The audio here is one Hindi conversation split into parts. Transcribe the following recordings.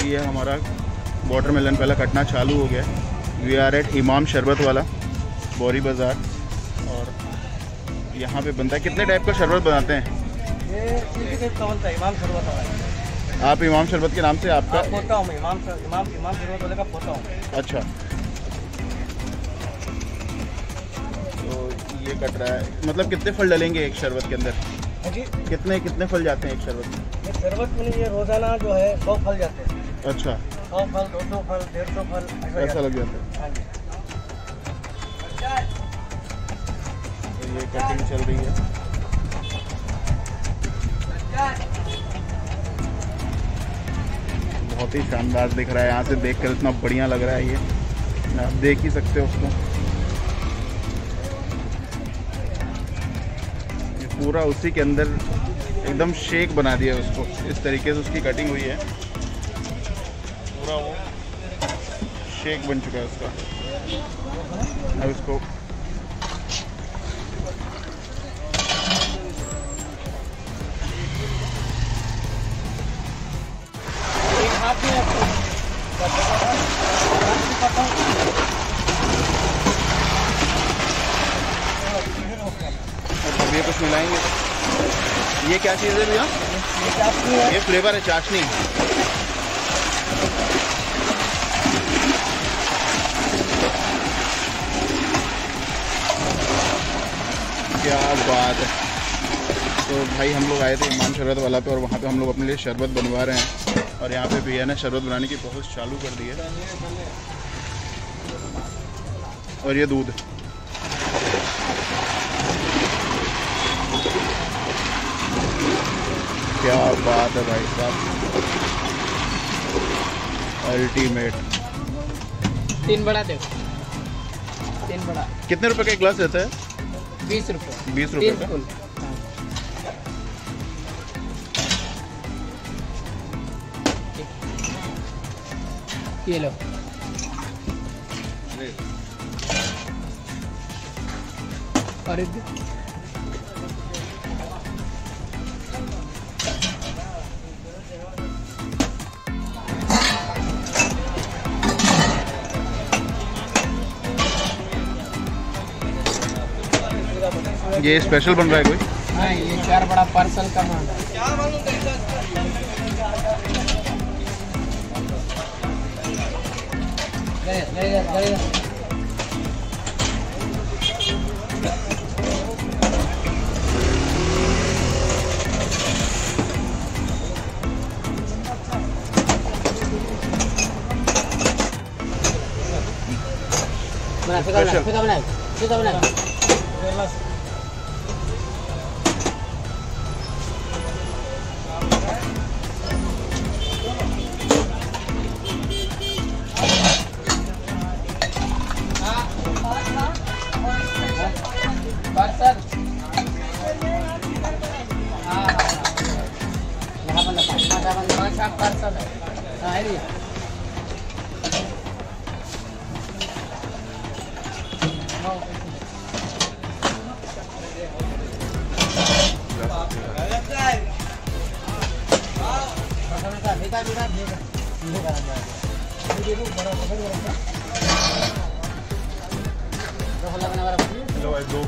तो ये हमारा वाटरमेलन पहला कटना चालू हो गया वी आर एट इमाम शरबत वाला बोरी बाज़ार और यहाँ पे बनता है। कितने टाइप का शरबत बनाते हैं? ये है इमाम शरबत वाला। आप इमाम शरबत के नाम से आपका पोता हूँ इमाम इमाम इमाम शरबत वाले का पोता हूँ। अच्छा। तो ये कट रहा है। मतलब कितने फल डलेंगे एक शरबत के अंदर? हाँ जी। कितने कितने फल जाते हैं एक शरबत में? शरबत में ये रोज़ाना जो है सौ फल जाते हैं। अच्छा। सौ फल दो सौ फल डेढ़ सौ फल ऐसा लग जाता है है। तो ये कटिंग चल रही है। बहुत ही शानदार दिख रहा है। यहाँ से देखकर इतना बढ़िया लग रहा है ये। आप देख ही सकते हो उसको। पूरा उसी के अंदर एकदम शेक बना दिया उसको। इस तरीके से उसकी कटिंग हुई है। पूरा वो शेक बन चुका है उसका। अब इसको भैया कुछ मिलाएँगे। ये क्या चीज़ है भैया? ये ये फ्लेवर है चाशनी। क्या बात। है तो भाई हम लोग आए थे ईमान शरबत वाला पे और वहाँ पे हम लोग अपने लिए शरबत बनवा रहे हैं। और यहाँ पे भैया ने शरबत बनाने की प्रोसेस चालू कर दी है। और ये दूध। क्या बात है भाई साहब। अल्टीमेट तीन बड़ा दे तीन बड़ा। कितने रुपए का एक गिलास रहता है? बीस रुपये। बीस रुपए का? ये लो। और एक ये स्पेशल बन रहा है कोई हाँ ये चार बड़ा पार्सल का माल। बना फिका बना. फिका बना फिका बना पार्सल हाँ यहाँ बंदा पाँच बंदा पाँच सात पार्सल है हाँ है भैया लो दो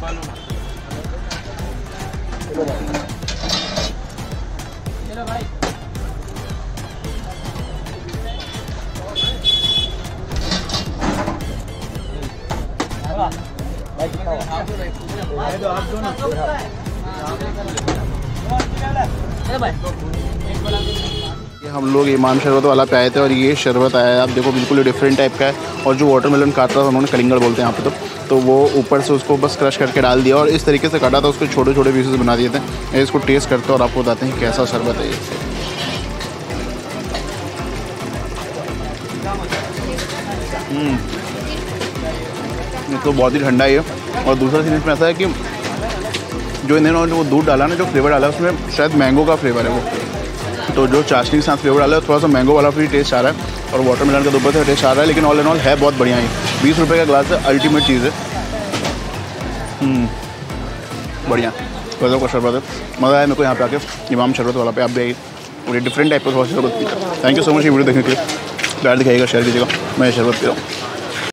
ये हम लोग ईमान शरबत वाला पे आए थे और ये शरबत आया है। आप देखो, बिल्कुल डिफरेंट टाइप का है। और जो वाटरमेलन काटा था, उन्होंने कलिंगड़ बोलते हैं यहाँ पे तो। तो वो ऊपर से उसको बस क्रश करके डाल दिया और इस तरीके से काटा था, उसके छोटे छोटे पीसेस बना दिए थे। ये इसको टेस्ट करते हैं और आपको बताते हैं कैसा शरबत है ये हम्म। ये तो बहुत ही ठंडा ही है और दूसरा चीज़ इसमें ऐसा है कि जो इन्होंने वो दूध डाला ना, जो फ्लेवर डाला, उसमें शायद मैंगो का फ्लेवर है वो। तो जो चाशनी के साथ फ्लेवर डाला है थोड़ा सा मैंगो वाला भी टेस्ट आ रहा है और वाटरमेलन का दोपहर से टेस्ट आ रहा है लेकिन ऑल एंड ऑल है बहुत बढ़िया ही। बीस रुपये का ग्लास है अल्टीमेट चीज़ है। हम्म, बढ़िया। गजब का शरबत है। मज़ा आया मेरे को यहाँ पे आके इमाम शरबत वाला पे। आप भी आइए। डिफरेंट टाइप का थोड़ा शरबत थैंक यू सो मच ये वीडियो देखने के लिए। प्यार दिखाइएगा शेयर कीजिएगा। मैं शरबत पी रहा हूँ।